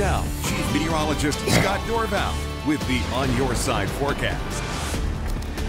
Now, Chief Meteorologist Scott Dorval with the On Your Side forecast.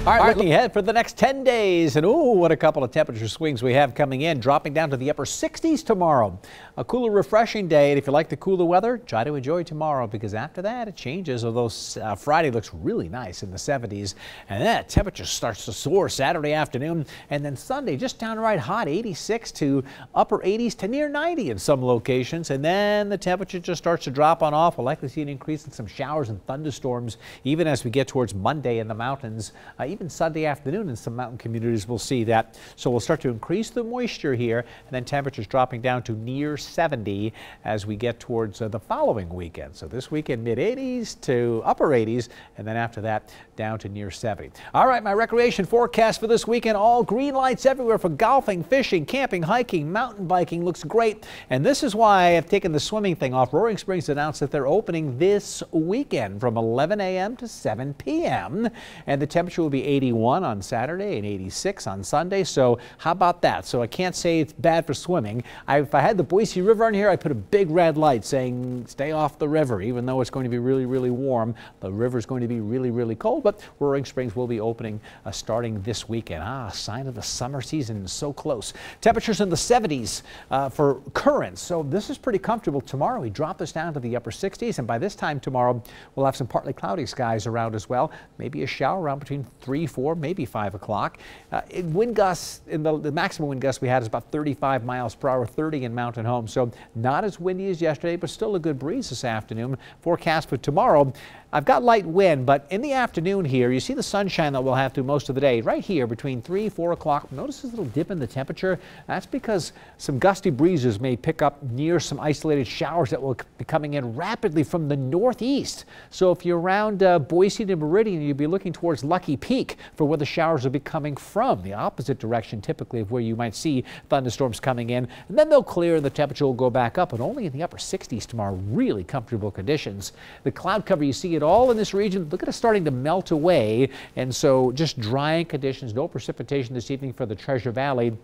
All right, looking ahead for the next 10 days, and ooh, what a couple of temperature swings we have coming in, dropping down to the upper 60s tomorrow. A cooler, refreshing day, and if you like the cooler weather, try to enjoy tomorrow because after that it changes. Although uh, Friday looks really nice in the 70s, and then temperature starts to soar Saturday afternoon, and then Sunday just downright hot, 86 to upper 80s to near 90 in some locations, and then the temperature just starts to drop on off. We'll likely see an increase in some showers and thunderstorms even as we get towards Monday in the mountains. Uh, even Sunday afternoon in some mountain communities we'll see that. So we'll start to increase the moisture here and then temperatures dropping down to near 70 as we get towards uh, the following weekend. So this weekend mid 80s to upper 80s and then after that down to near 70. All right, my recreation forecast for this weekend all green lights everywhere for golfing, fishing, camping, hiking, mountain biking looks great. And this is why I've taken the swimming thing off. Roaring Springs announced that they're opening this weekend from 11 a.m. to 7 p.m. and the temperature will be 81 on Saturday and 86 on Sunday. So how about that? So I can't say it's bad for swimming. I, if I had the Boise River on here, I'd put a big red light saying stay off the river, even though it's going to be really, really warm. The river is going to be really, really cold, but Roaring Springs will be opening uh, starting this weekend. Ah, sign of the summer season so close. Temperatures in the 70s uh, for currents. So this is pretty comfortable. Tomorrow we drop this down to the upper 60s, and by this time tomorrow we'll have some partly cloudy skies around as well. Maybe a shower around between 3, 4, maybe 5 o'clock. Uh, wind gusts, in the, the maximum wind gust we had is about 35 miles per hour, 30 in Mountain Home. So not as windy as yesterday, but still a good breeze this afternoon. Forecast for tomorrow. I've got light wind, but in the afternoon here, you see the sunshine that we'll have through most of the day. Right here between 3 4 o'clock, notice this little dip in the temperature. That's because some gusty breezes may pick up near some isolated showers that will be coming in rapidly from the northeast. So if you're around uh, Boise to Meridian, you'll be looking towards Lucky Peak for where the showers will be coming from, the opposite direction typically of where you might see thunderstorms coming in. And then they'll clear and the temperature will go back up, but only in the upper 60s tomorrow. Really comfortable conditions. The cloud cover you see it all in this region. Look at it starting to melt away. And so just drying conditions, no precipitation this evening for the Treasure Valley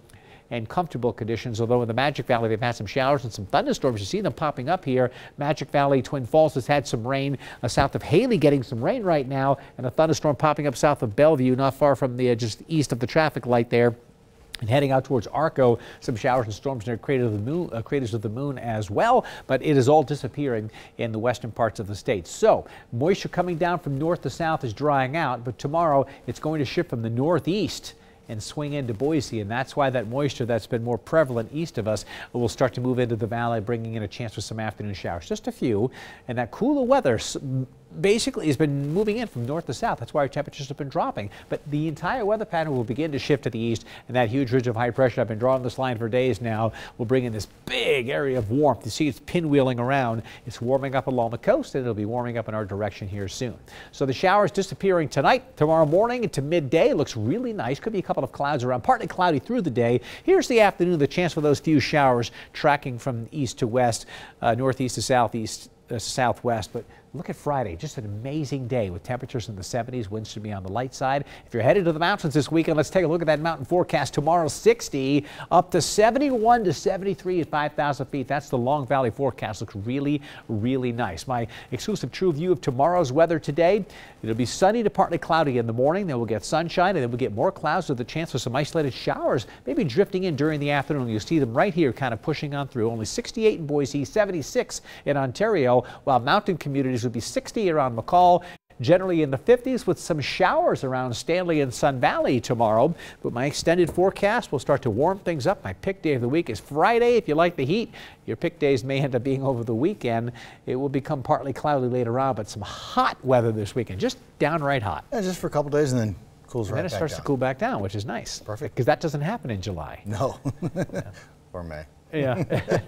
and comfortable conditions. Although in the Magic Valley, they've had some showers and some thunderstorms. You see them popping up here. Magic Valley, Twin Falls has had some rain. Uh, south of Hailey getting some rain right now, and a thunderstorm popping up south of Bellevue, not far from the uh, just east of the traffic light there. And heading out towards Arco, some showers and storms near craters of, the moon, uh, craters of the moon as well, but it is all disappearing in the western parts of the state. So moisture coming down from north to south is drying out, but tomorrow it's going to shift from the northeast and swing into Boise. And that's why that moisture that's been more prevalent east of us will start to move into the valley, bringing in a chance for some afternoon showers. Just a few. And that cooler weather basically has been moving in from north to south. That's why our temperatures have been dropping. But the entire weather pattern will begin to shift to the east, and that huge ridge of high pressure I've been drawing this line for days now will bring in this big area of warmth. You see it's pinwheeling around. It's warming up along the coast, and it'll be warming up in our direction here soon. So the showers disappearing tonight, tomorrow morning into midday. Looks really nice. Could be a couple of clouds around, partly cloudy through the day. Here's the afternoon, the chance for those few showers tracking from east to west, uh, northeast to southeast, uh, southwest. But Look at Friday, just an amazing day with temperatures in the 70s. Winds should be on the light side. If you're headed to the mountains this weekend, let's take a look at that mountain forecast. Tomorrow, 60 up to 71 to 73 at 5,000 feet. That's the Long Valley forecast. Looks really, really nice. My exclusive true view of tomorrow's weather today. It'll be sunny to partly cloudy in the morning. Then we'll get sunshine and then we'll get more clouds with the chance for some isolated showers, maybe drifting in during the afternoon. You'll see them right here kind of pushing on through. Only 68 in Boise, 76 in Ontario, while mountain communities would be 60 around McCall. Generally in the 50s with some showers around Stanley and Sun Valley tomorrow. But my extended forecast will start to warm things up. My pick day of the week is Friday. If you like the heat, your pick days may end up being over the weekend. It will become partly cloudy later on, but some hot weather this weekend. Just downright hot. Yeah, just for a couple days and then cools and right then it starts down. to cool back down, which is nice. Perfect. Because that doesn't happen in July. No. or May. Yeah.